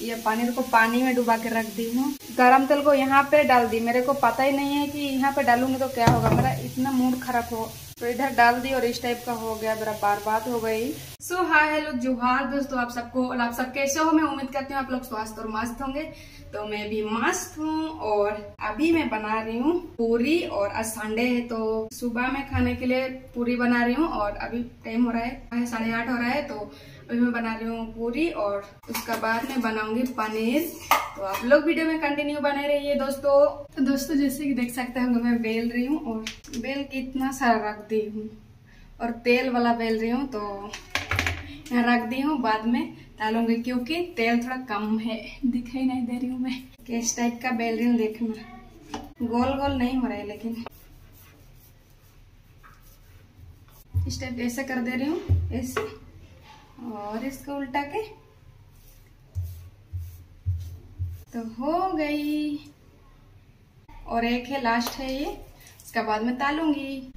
ये पानी को पानी में डुबा के रख दी हूँ। गरम तेल को यहाँ पे डाल दी। मेरे को पता ही नहीं है कि यहाँ पे डालूँगी तो क्या होगा। मेरा इतना मूड खराब हो तो इधर डाल दी और इस टाइप का हो गया। मेरा बार बात हो गई। सो हाय हेलो जोहार दोस्तों, आप सबको और आप सब कैसे हो मैं उम्मीद करती हूँ आप लोग स्वस्थ और मस्त होंगे। तो मैं भी मस्त हूँ और अभी मैं बना रही हूँ पूरी और आज संडे है तो सुबह में खाने के लिए पूरी बना रही हूँ और अभी टाइम हो रहा है, साढ़े आठ हो रहा है तो अभी मैं बना रही हूँ पूरी और उसका बाद मैं बनाऊँगी पनीर। तो आप लोग वीडियो में कंटिन्यू बने रहिए दोस्तों। तो दोस्तों, जैसे कि देख सकते हैं मैं बेल रही हूँ और बेल कितना सारा रख दी हूँ और तेल वाला बेल रही हूँ तो रख दी हूँ बाद में डालूँगी क्योंकि तेल थोड़ा कम है। दिखाई नहीं दे रही हूँ मैं। किस टाइप का बेल रही हूँ देखना गोल गोल नहीं हो रहा है लेकिन। इस टाइप ऐसे कर दे रही हूँ ऐसे। और इसको उल्टा के। तो हो गई। और एक है लास्ट है ये इसका बाद में तालूँगी।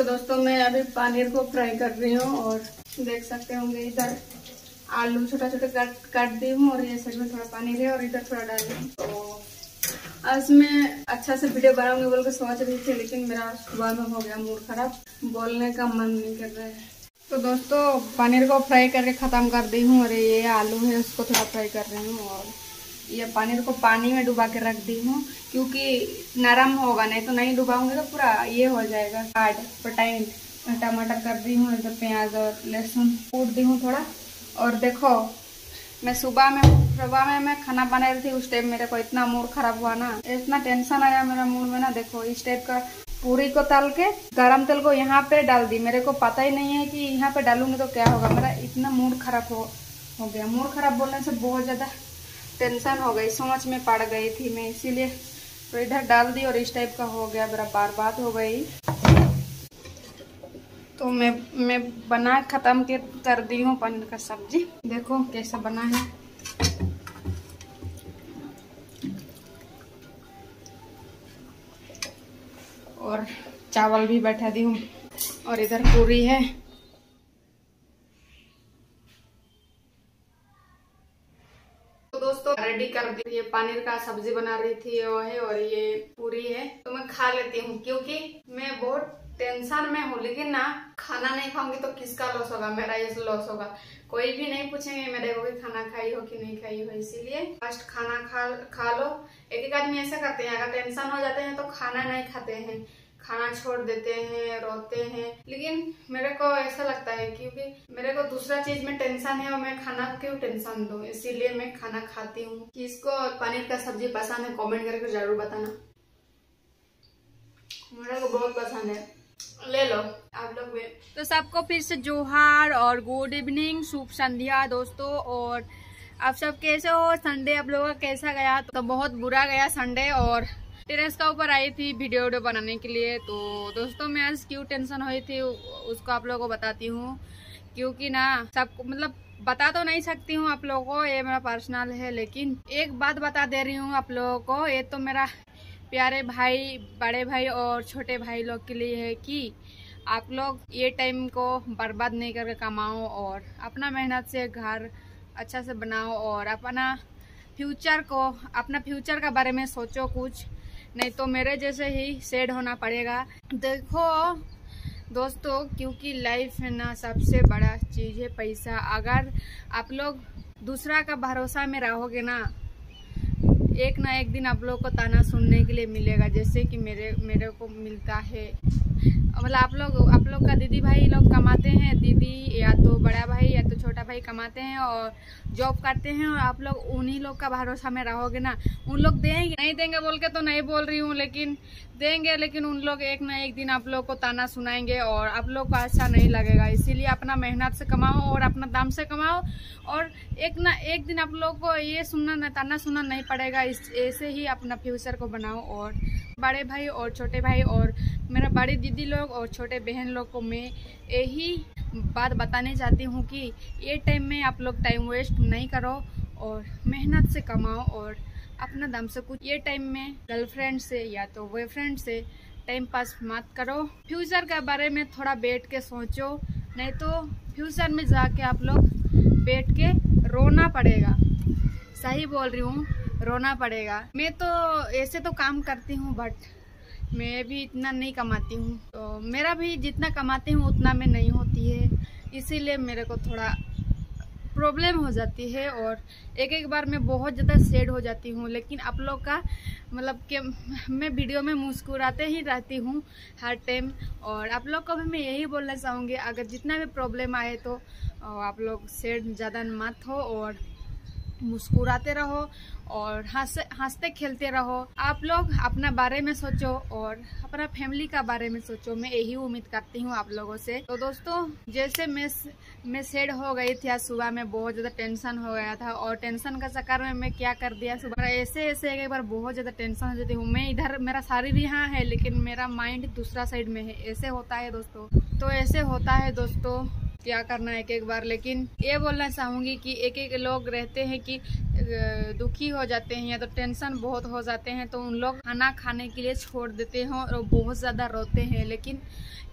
तो दोस्तों, मैं अभी पनीर को फ्राई कर रही हूँ और देख सकते होंगे इधर आलू छोटा छोटा काट काट दी हूँ और ये साइड में थोड़ा पनीर है और इधर थोड़ा डाल दी तो आज मैं अच्छा से वीडियो बनाऊँगी बोल के सोच रही थी, लेकिन मेरा सुबह में हो गया, मूड खराब। बोलने का मन नहीं कर रहा है। तो दोस्तों, पनीर को फ्राई करके ख़त्म कर दी हूँ और ये आलू है, उसको थोड़ा फ्राई कर रही हूँ और ये पनीर को पानी में डुबा के रख दी हूँ, क्योंकि नरम होगा, नहीं तो नहीं डुबाऊँगी तो पूरा ये हो जाएगा। हार्ड पटाइन टमाटर कर दी हूँ इधर प्याज और लहसुन कूट दी हूँ थोड़ा। और देखो, मैं सुबह में सुबह में मैं खाना बना रही थी, उस टाइम मेरे को इतना मूड खराब हुआ ना, इतना टेंशन आया मेरा मूड में ना, देखो, इस टाइप का पूरी को तल के गरम तेल को यहाँ पे डाल दी। मेरे को पता ही नहीं है कि यहाँ पे डालूँगी तो क्या होगा, मेरा इतना मूड खराब हो हो गया। मूड खराब बोलने से बहुत ज़्यादा टेंशन हो गई, सोच में पड़ गई थी मैं, इसीलिए तो इधर डाल दी और इस टाइप का हो गया मेरा बार बात हो गई। तो मैं मैं बना, ख़त्म कर दी हूँ पनीर का सब्ज़ी। देखो कैसा बना है। और चावल भी बैठा दी हूँ। और इधर पूरी है दोस्तों रेडी कर दी ये पनीर का सब्ज़ी बना रही थी, वो है और ये पूरी है। तो मैं खा लेती हूँ, क्योंकि मैं बहुत टेंशन में हूँ, लेकिन ना, खाना नहीं खाऊँगी तो किसका लॉस होगा? मेरा ये लॉस होगा। कोई भी नहीं पूछेंगे, मेरे को भी खाना खाई हो कि नहीं खाई हो, इसीलिए फ़र्स्ट खाना खा खा लो। एक एक आदमी ऐसा करते हैं, अगर टेंशन हो जाते हैं तो खाना नहीं खाते हैं। खाना छोड़ देते हैं, रोते हैं। लेकिन मेरे को ऐसा लगता है क्योंकि मेरे को दूसरा चीज़ में टेंशन है और मैं खाना क्यों टेंशन दू? इसीलिए मैं खाना खाती हूँ। किसको पनीर का सब्ज़ी पसंद है कमेंट करके ज़रूर बताना। मेरे को बहुत पसंद है। ले लो, आप लोग भी। तो सबको फिर से जोहार और गुड इवनिंग शुभ संध्या दोस्तों। और आप सब कैसे हो? संडे आप लोगों का कैसा गया? तो बहुत बुरा गया संडे और टेरेस का ऊपर आई थी वीडियो वीडियो बनाने के लिए। तो दोस्तों, मैं आज क्यों टेंशन हुई थी उसको आप लोगों को बताती हूँ। क्योंकि ना सबको मतलब बता तो नहीं सकती हूँ आप लोगों को, ये मेरा पर्सनल है, लेकिन एक बात बता दे रही हूँ आप लोगों को, ये तो मेरा प्यारे भाई, बड़े भाई और छोटे भाई लोग के लिए है कि आप लोग ये टाइम को बर्बाद नहीं करके कमाओ और अपना मेहनत से घर अच्छा से बनाओ और अपना फ्यूचर को, अपना फ्यूचर के बारे में सोचो कुछ। नहीं तो मेरे जैसे ही सेड होना पड़ेगा। देखो दोस्तों, क्योंकि लाइफ है ना, सबसे बड़ा चीज़ है पैसा। अगर आप लोग दूसरा का भरोसा में रहोगे ना, एक ना एक दिन आप लोग को ताना सुनने के लिए मिलेगा। जैसे कि मेरे मेरे को मिलता है। मतलब आप लोग आप लोग का दीदी भाई लोग कमाते हैं दीदी या तो बड़ा भाई या तो छोटा भाई कमाते हैं और जॉब करते हैं और आप लोग उन्हीं लोग का भरोसा में रहोगे ना। उन लोग देंगे। नहीं देंगे बोल के तो नहीं बोल रही हूँ, लेकिन देंगे, लेकिन उन लोग एक ना एक दिन आप लोग को ताना सुनाएँगे और आप लोग को अच्छा नहीं लगेगा। इसीलिए अपना मेहनत से कमाओ और अपना दाम से कमाओ और एक ना एक दिन आप लोग को ये सुनना ताना सुनना नहीं पड़ेगा। इस, ऐसे ही अपना फ्यूचर को बनाओ और बड़े भाई और छोटे भाई और मेरा बड़ी दीदी लोग और छोटे बहन लोग को मैं यही बात बताने चाहती हूँ कि ये टाइम में आप लोग टाइम वेस्ट नहीं करो और मेहनत से कमाओ और अपना दम से कुछ ये टाइम में गर्लफ्रेंड से या तो बॉयफ्रेंड से टाइम पास मत करो। फ्यूचर के बारे में थोड़ा बैठ के सोचो, नहीं तो फ्यूचर में जाके आप लोग बैठ के रोना पड़ेगा। सही बोल रही हूँ, रोना पड़ेगा। मैं तो ऐसे तो काम करती हूँ बट मैं भी इतना नहीं कमाती हूँ। तो मेरा भी जितना कमाती हूँ, उतना में नहीं होती है। इसीलिए मेरे को थोड़ा प्रॉब्लम हो जाती है और एक एक बार मैं बहुत ज़्यादा सेड हो जाती हूँ। लेकिन आप लोग का मतलब कि, मैं वीडियो में मुस्कुराते ही रहती हूँ हर टाइम और आप लोग को भी मैं यही बोलना चाहूँगी, अगर जितना भी प्रॉब्लम आए तो आप लोग सेड ज़्यादा मत हो और मुस्कुराते रहो और हँसते हँसते खेलते रहो। आप लोग अपना बारे में सोचो और अपना फैमिली का बारे में सोचो। मैं यही उम्मीद करती हूँ आप लोगों से। तो दोस्तों, जैसे मैं मैं सेड हो गई थी आज सुबह में, बहुत ज़्यादा टेंशन हो गया था और टेंशन का चक्कर में मैं क्या कर दिया सुबह? ऐसे ऐसे एक बार बहुत ज़्यादा टेंशन हो जाती हूँ। मैं इधर, मेरा शरीर यहाँ है, लेकिन मेरा माइंड दूसरा साइड में है। ऐसे होता है दोस्तों। तो ऐसे होता है दोस्तों। क्या करना है एक एक बार, लेकिन ये बोलना चाहूँगी कि एक एक लोग रहते हैं कि दुखी हो जाते हैं या तो टेंशन बहुत हो जाते हैं तो उन लोग खाना खाने के लिए छोड़ देते हैं और बहुत ज़्यादा रोते हैं। लेकिन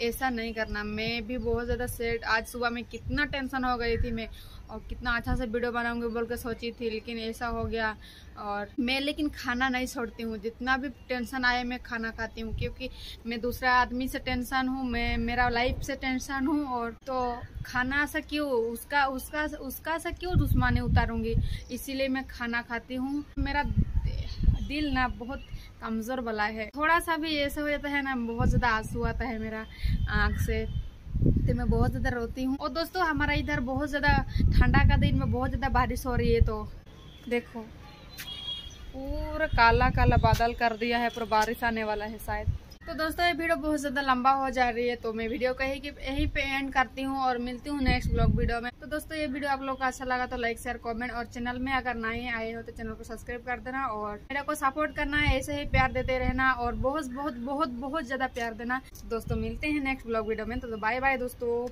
ऐसा नहीं करना। मैं भी बहुत ज़्यादा सेट आज सुबह में कितना टेंशन हो गई थी मैं और कितना अच्छा से वीडियो बनाऊँगी बोल के सोची थी, लेकिन ऐसा हो गया। और मैं लेकिन खाना नहीं छोड़ती हूँ। जितना भी टेंशन आए मैं खाना खाती हूँ, क्योंकि मैं दूसरा आदमी से टेंशन हूँ, मैं, मेरा लाइफ से टेंशन हूँ और तो खाना से क्यों, उसका उसका उसका से क्यों दुश्मनी उतारूँगी? इसीलिए मैं खाना खाती हूँ। मेरा दिल ना बहुत कमज़ोर वाला है। थोड़ा सा भी ऐसा हो जाता है ना, बहुत ज़्यादा आँसू आता है मेरा आँख से। तो मैं बहुत ज़्यादा रोती हूँ। और दोस्तों, हमारा इधर बहुत ज़्यादा ठंडा का दिन में बहुत ज़्यादा बारिश हो रही है तो देखो। पूरा काला काला बादल कर दिया है, पूरा बारिश आने वाला है शायद। तो दोस्तों, ये वीडियो बहुत ज़्यादा लंबा हो जा रही है तो मैं वीडियो को यही यहीं पे एंड करती हूँ और मिलती हूँ नेक्स्ट ब्लॉग वीडियो में। तो दोस्तों, ये वीडियो आप लोग को अच्छा लगा तो लाइक शेयर कमेंट और चैनल में अगर नए आए हो तो चैनल को सब्सक्राइब कर देना और मेरा को सपोर्ट करना है ऐसे ही प्यार देते रहना और बहुत बहुत बहुत बहुत ज़्यादा प्यार देना। दोस्तों, मिलते हैं नेक्स्ट ब्लॉग वीडियो में तो बाय बाय दोस्तों।